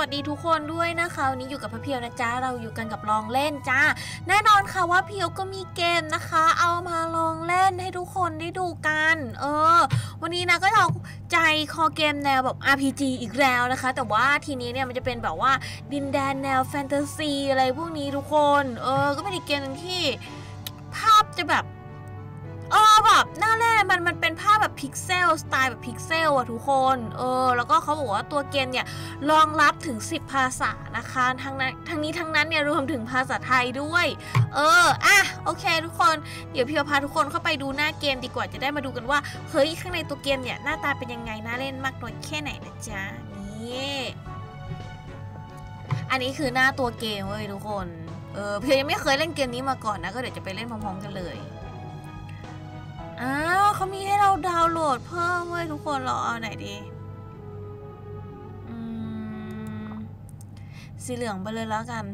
สวัสดีทุกคนด้วยนะคะวันนี้อยู่กับพะเพียวนะจ๊ะเราอยู่กันกับลองเล่นจ้าแน่นอนค่ะว่าเพียวก็มีเกมนะคะ เอามาลองเล่นให้ทุกคนได้ดูกัน เออ วันนี้นะก็เอาใจคอเกมแนวแบบ RPG อีกแล้วนะคะ แต่ว่าทีนี้เนี่ยมันจะเป็นแบบว่าดินแดนแนวแฟนตาซีอะไรพวกนี้ทุกคน เออ ก็เป็นอีกเกมที่ภาพจะแบบ แบบหน้าแรกมันมันเป็นภาพแบบพิกเซลสไตล์แบบพิกเซลอะทุกคน เออ แล้วก็เขาบอกว่าตัวเกมเนี่ยรองรับถึง 10 ภาษานะคะทั้งนั้นทั้งนี้ทั้งนั้นเนี่ยรวมถึงภาษาไทยด้วย เอออะโอเค ทุกคนเดี๋ยวพี่พาทุกคนเข้าไปดูหน้าเกมดีกว่าจะได้มาดูกันว่าเฮ้ยข้างในตัวเกมเนี่ยหน้าตาเป็นยังไงน่าเล่นมากน้อยแค่ไหนนะจ๊ะนี่อันนี้คือหน้าตัวเกมเว้ยทุกคน เออเพียยังไม่เคยเล่นเกมนี้มาก่อนนะ ก็เดี๋ยวจะไปเล่นพร้อมๆกันเลย อ้าวเขามีให้เราดาวน์โหลดเพิ่มเว้ยทุกคนเราเอาไหนดีสีเหลืองไปเลยแล้วกัน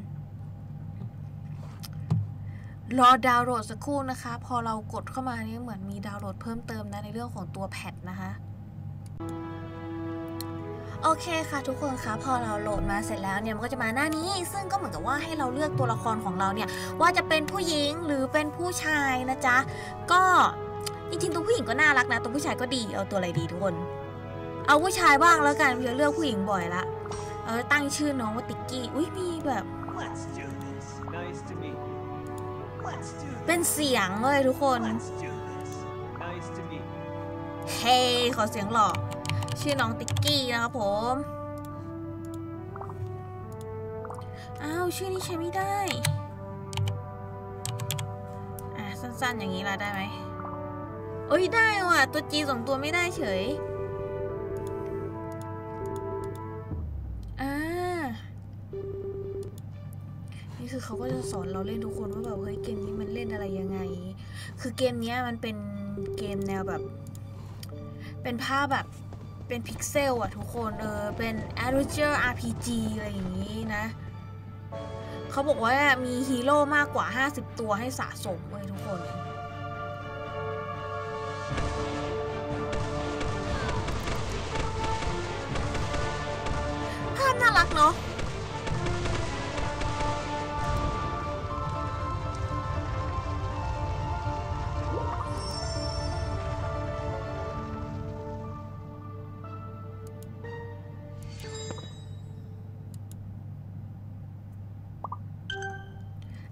รอดาวน์โหลดสักครู่นะคะ พอเรากดเข้ามานี่เหมือนมีดาวน์โหลดเพิ่มเติมนะในเรื่องของตัวแพทนะคะโอเคค่ะทุกคนคะพอเราโหลดมาเสร็จแล้วเนี่ยมันก็จะมาหน้านี้ ซึ่งก็เหมือนกับว่าให้เราเลือกตัวละครของเราเนี่ยว่าจะเป็นผู้หญิงหรือเป็นผู้ชายนะจ๊ะก็ จริงๆตัวผู้หญิงก็น่ารักนะตัวผู้ชายก็ดีเอาตัวอะไรดีทุกคน เอาผู้ชายบ้างแล้วกันเพียเลือกผู้หญิงบ่อยละเออตั้งชื่อน้องว่าติ๊กกี้อุ้ยมีแบบ เป็นเสียงเลยทุกคน Nice เฮ้ขอเสียงหล่อชื่อน้องติ๊กกี้นะครับผมอ้าวชื่อนี้ใช้ไม่ได้ อะสั้นๆอย่างนี้ละได้ไหม เอ้ยได้ว่ะ ตัวจีสองตัวไม่ได้เฉย อ่า นี่คือเขาก็จะสอนเราเล่นทุกคนว่าแบบเฮ้ยเกมนี้มันเล่นอะไรยังไง คือเกมนี้มันเป็นเกมแนวแบบ เป็นภาพแบบเป็นพิกเซลอะทุกคนเออเป็น Adventure RPG อะไรอย่างนี้นะ เขาบอกว่ามีฮีโร่มากกว่า 50 ตัวให้สะสมเลยทุกคน น่ารักเนาะ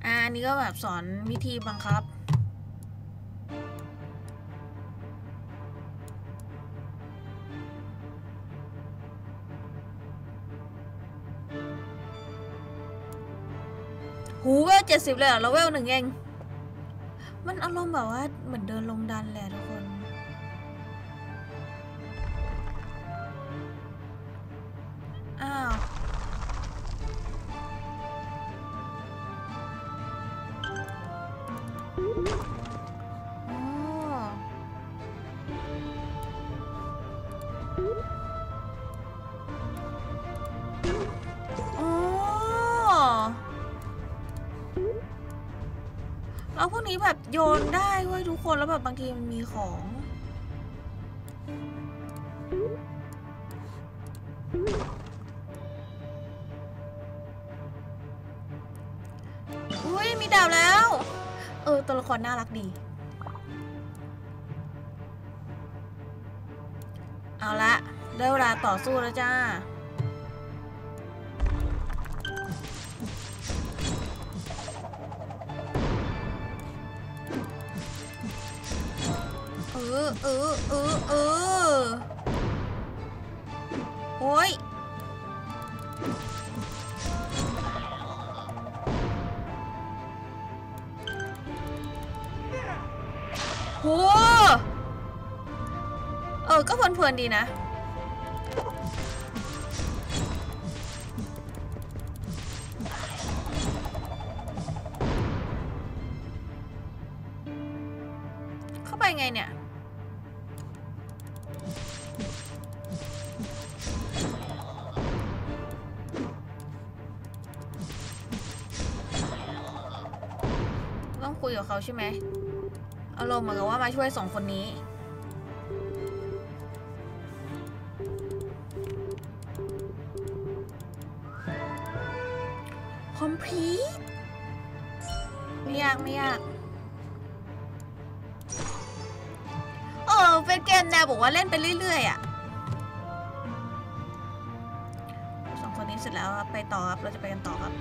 อันนี้ก็แบบสอนวิธีบังคับ เวลเจ็ดสิบเลยเหรอเราเวลหนึ่งเอง มันอารมณ์แบบว่าเหมือนเดินลงดันแหละทุกคน แล้วพวกนี้แบบโยนได้เว้ยทุกคนแล้วแบบบางทีมันมีของ อุ้ยมีดาวแล้ว เออ ตัวละครน่ารักดี เอาละได้เวลาต่อสู้แล้วจ้า เออเออเออโอ้ยโหเออ ก็เพลินๆดีนะ เขาใช่ไหมอารมณ์เหมือนกับว่ามาช่วยสองคนนี้คอมพีทไม่ยากไม่ยากเออเป็นเกมแนวบอกว่าเล่นไปเรื่อยๆอะสองคนนี้เสร็จแล้วครับไปต่อครับ เราจะไปกันต่อครับ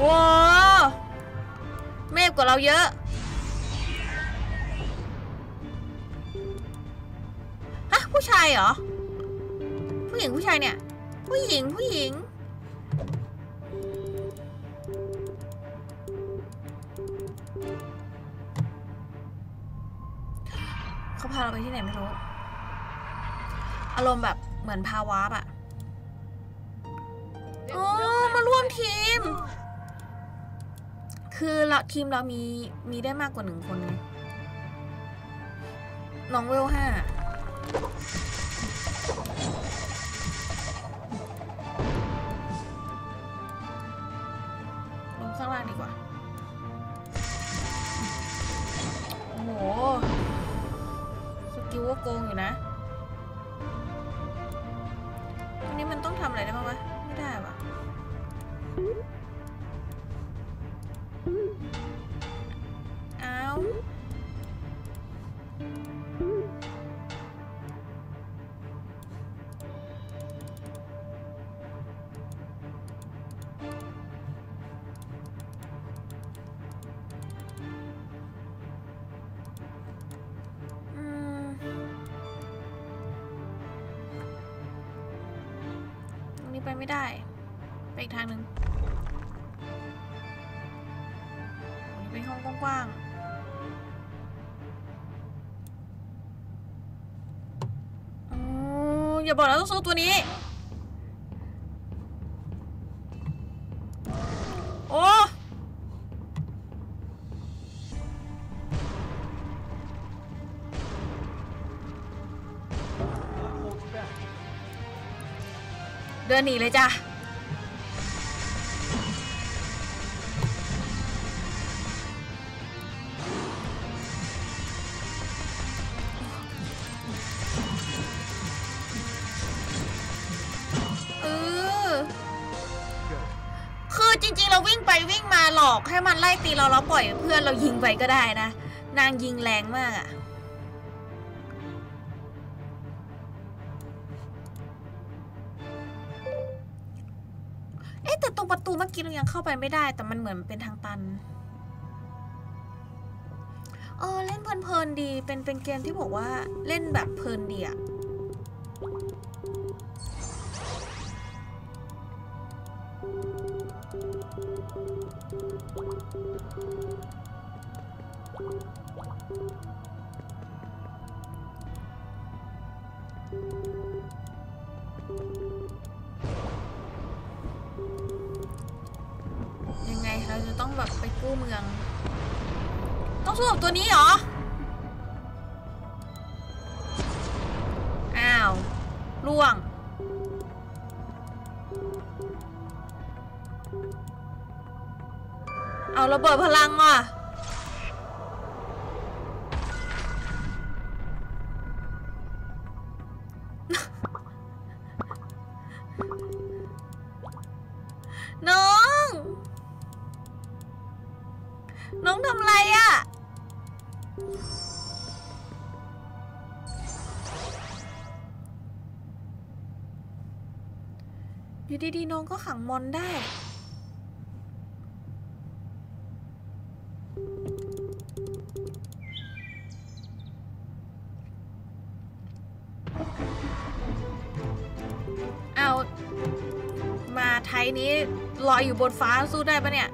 โว้เมฆกว่าเราเยอะฮะผู้ชายเหรอ ผู้หญิงผู้ชายเนี่ย ผู้หญิงผู้หญิง เขาพาเราไปที่ไหนไม่รู้ อารมณ์แบบเหมือนพาวาร์ปอะอ๋อมาร่วมทีม คือเราทีมเรามีมีได้มากกว่าหนึ่งคนไงน้องเวลห้าลงข้างล่างดีกว่า โอ้โห สกิลว่าโกงอยู่นะอันนี้มันต้องทำอะไรได้บ้างวะไม่ได้วะ ไปไม่ได้ ไปอีกทางหนึ่งเป็นห้องกว้างๆอ๋ออย่าบอกนะต้องสู้ตัวนี้ นหนีเลยจ้ะเออคือจริงๆ เราวิ่งไปวิ่งมาหลอกให้มันไล่ตีเราแล้วปล่อยเพื่อนเรายิงไปก็ได้นะ นางยิงแรงมากอะ เมื่อกี้เรายังเข้าไปไม่ได้ แต่มันเหมือนเป็นทางตันเออเล่นเพลินๆดี เป็นเป็นเกมที่บอกว่าเล่นแบบเพลินดีอะ สู้กับตัวนี้เหรอ อ้าวล่วง เอาระเบิดพลังว่ะน้อง น้องทำไรอะ่ะ อยู่ดีๆน้องก็ขังมอนได้ เอา มาไทยนี้ลอยอยู่บนฟ้าสู้ได้ปะเนี่ย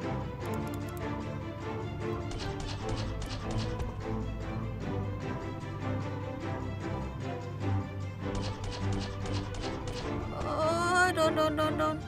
ยโด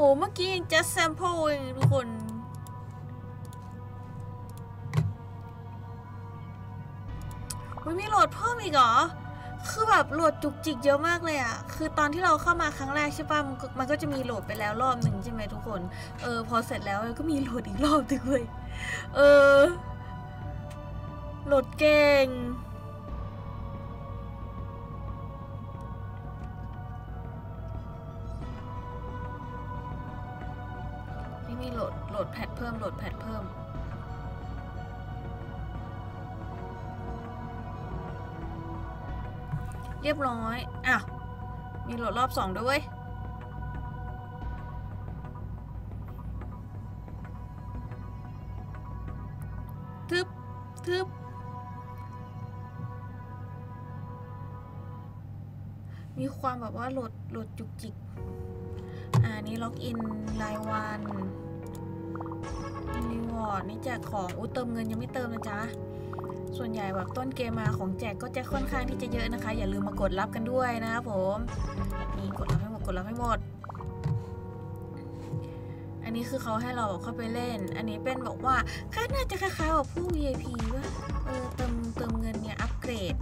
หเมื่อกี้ยัง just sample เองทุกคน มันมีโหลดเพิ่มอีกเหรอ คือแบบโหลดจุกจิกเยอะมากเลยอะคือตอนที่เราเข้ามาครั้งแรกใช่ป่ะมันก็มันก็จะมีโหลดไปแล้วรอบหนึ่งใช่ไหมทุกคน เออพอเสร็จแล้วก็มีโหลดอีกรอบหนึงเลยเออ โหลดเก่ง เรียบร้อยอะมีโหลดรอบสองด้วยเวย ทึบ ทึบ มีความแบบว่าโหลด โหลดจุกจิก อ่า นี่ login รายวัน reward นี่แจกของ อุ้เติมเงินยังไม่เติมนะจ๊ะ ส่วนใหญ่แบบต้นเกมมาของแจกก็จะค่อนข้างที่จะเยอะนะคะ อย่าลืมมากดรับกันด้วยนะครับผมนี่กดรับให้หมดกดรับให้หมด อันนี้คือเขาให้เราเข้าไปเล่น อันนี้เป็นบอกว่าค่าน่าจะคล้ายๆกับผู้ VIP ว่าเออเติมเติมเงินเนี่ยอัปเกรด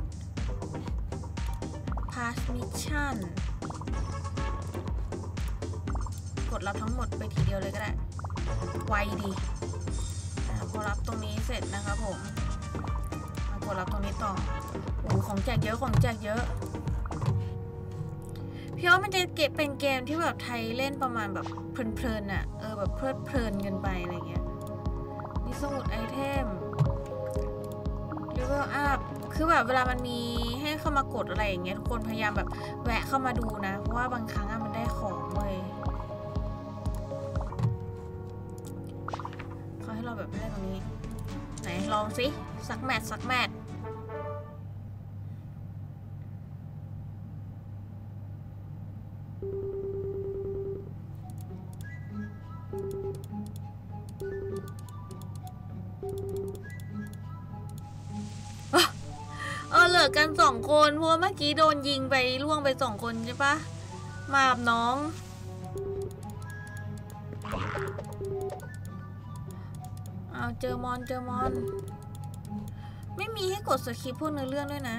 Pass Mission กดรับทั้งหมดไปทีเดียวเลยก็ได้ ไวดีอ่พอรับตรงนี้เสร็จนะครับผม กดรับตรงนี้ต่อโอ้ของแจกเยอะของแจกเยอะ พี่ว่ามันจะเก็บเป็นเกมที่แบบไทยเล่นประมาณแบบเพลินๆอะเออแบบเพลิดเพลินกันไปอะไรเงี้ย นี่สมุดไอเทม level up คือแบบเวลามันมีให้เข้ามากดอะไรอย่างเงี้ยทุกคนพยายามแบบแวะเข้ามาดูนะ เพราะว่าบางครั้งอะมันได้ของเว้ยเขาให้เราแบบเล่นตรงนี้ ไหนลองสิ สักแมตช์สักแมต คนเพราะว่าเมื่อกี้โดนยิงไปล่วงไปสองคนใช่ปะมาบน้องเอาเจอมอนเจอมอน ไม่มีให้กดสคริปพวกเนื้อเรื่องด้วยนะ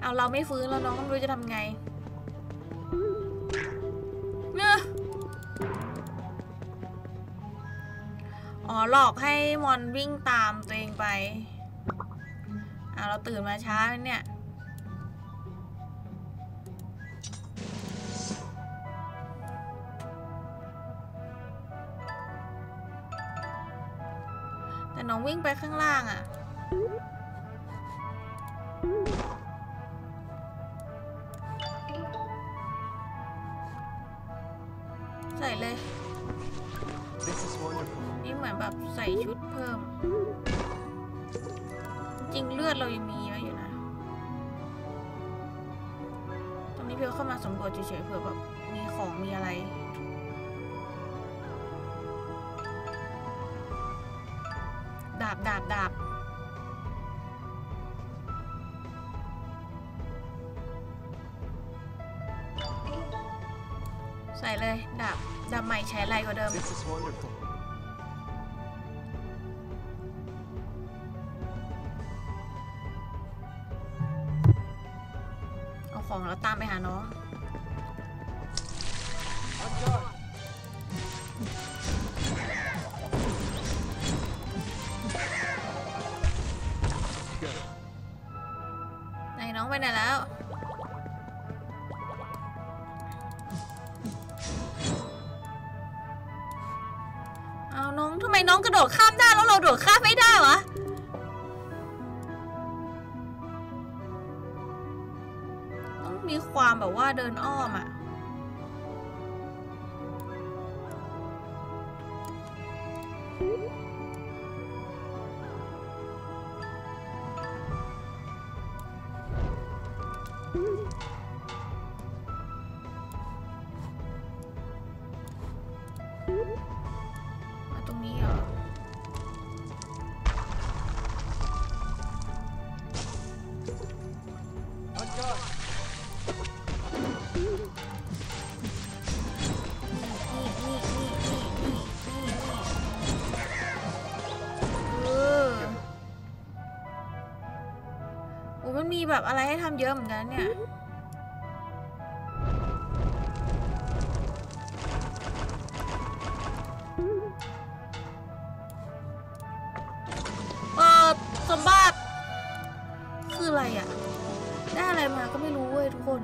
เอาเราไม่ฟื้นแล้วน้องก็ไม่รู้จะทำไงเนี่ยอ๋อหลอกให้มอนวิ่งตามตัวเองไป อ่าเราตื่นมาช้าเนี่ยแต่น้องวิ่งไปข้างล่างอะ่ะ ใส่เลย This is wonderful. นี่เหมือนแบบใส่ชุดเพิ่ม จริงเลือดเรายังมีเยอะอยู่นะตรงนี้เพียวเข้ามาสำรวจเฉยๆเผื่อแบบมีของมีอะไรดาบดาบดาบใส่เลยดาบดาบใหม่ใช้ไรกว่าเดิมามไปหาน้องไหนน้องไปไหนแล้วเอาน้องทำไมน้องกระโดดข้ามได้แล้วเราโดดข้ามไม่ได้ แบบว่าเดินอ้อมอะ มีแบบอะไรให้ทำเยอะเหมือนกันเนี่ยเออสมบัติ คืออะไรอะ่ะ ได้อะไรมาก็ไม่รู้เว้ยทุกคน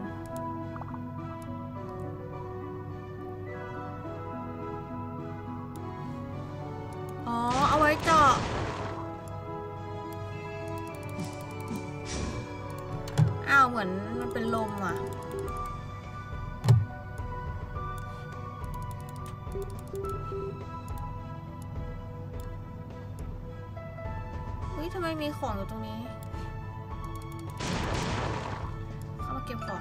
มีของอยู่ตรงนี้ เข้ามาเก็บของ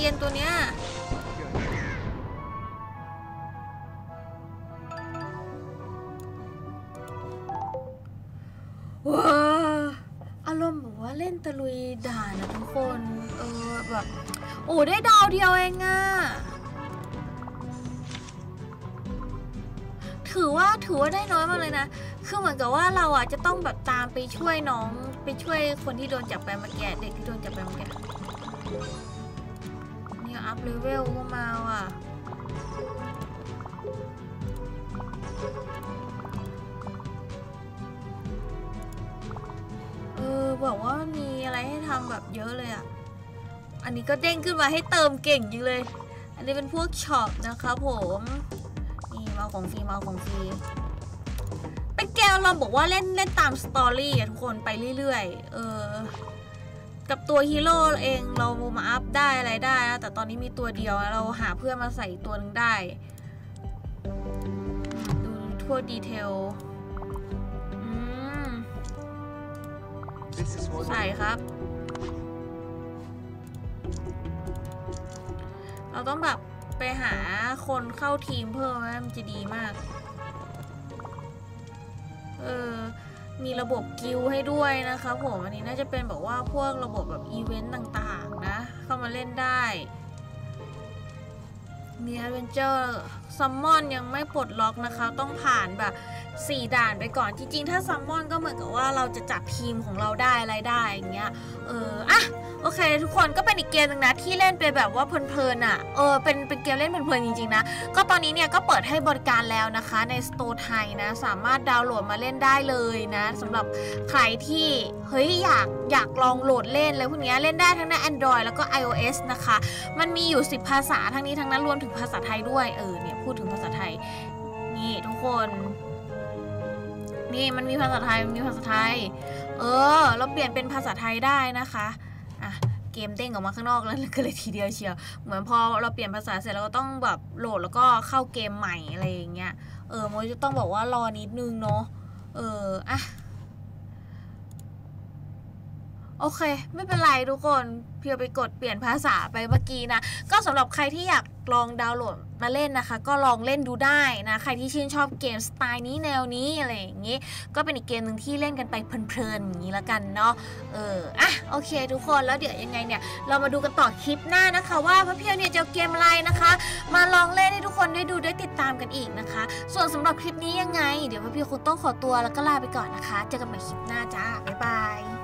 เย็นตัวเนี้ยว้าอารมณ์แบบว่าเล่นตะลุยด่านนะทุกคน เออแบบ โอ้ได้ดาวเดียวเองอะถือว่าถือว่าได้น้อยมากเลยนะ คือเหมือนกับว่าเราอะจะต้องแบบตามไปช่วยน้อง ไปช่วยคนที่โดนจับไปเมื่อกี้เด็กที่โดนจับไปเมื่อกี้ up level ก็มาว่ะเออบอกว่ามีอะไรให้ทำแบบเยอะเลยอะ อันนี้ก็เด้งขึ้นมาให้เติมเก่งจริงเลย อันนี้เป็นพวก shop นะคะผมนี่มาของฟรีมาของฟรีเป็นเกมเราบอกว่าเล่นเล่นตามสตอรี่อะทุกคนไปเรื่อยๆ เออ กับตัวฮีโร่เองเรามาอัพได้อะไรได้นะแต่ตอนนี้มีตัวเดียวเราหาเพื่อนมาใส่ตัวหนึ่งได้ ดูทั่วดีเทลใส่ครับ เราต้องแบบไปหาคนเข้าทีมเพิ่มมันจะดีมาก เออ มีระบบกิลให้ด้วยนะคะผมอันนี้น่าจะเป็นแบบว่าพวกระบบแบบอีเวนต์ต่างๆนะ เข้ามาเล่นได้ มี adventure summon ยังไม่ปลดล็อกนะคะ ต้องผ่านแบบ 4 ด่านไปก่อน จริงๆ ถ้า summon ก็เหมือนกับว่าเราจะจับทีมของเราได้อะไรได้อย่างเงี้ยเอออะ โอเค ทุกคนก็เป็นอีกเกมหนึงนะที่เล่นไปแบบว่าเพลินๆอะเออเป็นเป็นเกมเล่นเพลินๆจริงๆนะก็ตอนนี้เนี่ยก็เปิดให้บริการแล้วนะคะในสโตร์ไทยนะสามารถดาวน์โหลดมาเล่นได้เลยนะสำหรับใครที่เฮ้ยอยากอยากลองโหลดเล่นเลยพวกนี้เล่นได้ทั้งใน Android แล้วก็ iOS นะคะ มันมีอยู่ 10 ภาษาทั้งนี้ทั้งนั้นรวมถึงภาษาไทยด้วยเออเนี่ยพูดถึงภาษาไทยนี่ทุกคนนี่มันมีภาษาไทยมันมีภาษาไทย เออเราเปลี่ยนเป็นภาษาไทยได้นะคะ อะเกมเด้งออกมาข้างนอกแล้วก็เลยทีเดียวเชียว เหมือนพอเราเปลี่ยนภาษาเสร็จเราก็ต้องแบบโหลดแล้วก็เข้าเกมใหม่อะไรอย่างเงี้ย เออโมจะต้องบอกว่ารอนิดนึงเนาะ เออ อะ โอเค ไม่เป็นไรทุกคนเพียวไปกดเปลี่ยนภาษาไปเมื่อกี้นะ ก็สำหรับใครที่อยากลองดาวน์โหลดมาเล่นนะคะ ก็ลองเล่นดูได้นะ ใครที่ชื่นชอบเกมสไตล์นี้แนวนี้อะไรอย่างนี้ ก็เป็นอีกเกมหนึ่งที่เล่นกันไปเพลินๆอย่างนี้ละกันเนาะเอออะโอเคทุกคนแล้วเดี๋ยวยังไงเนี่ย เรามาดูกันต่อคลิปหน้านะคะ ว่าพระเพียวเนี่ยจะเอาเกมอะไรนะคะ มาลองเล่นให้ทุกคนได้ดูได้ติดตามกันอีกนะคะ ส่วนสำหรับคลิปนี้ยังไง เดี๋ยวพระเพียวคงต้องขอตัวแล้วก็ลาไปก่อนนะคะเจอกันใหม่คลิปหน้าจ้าบ๊ายบาย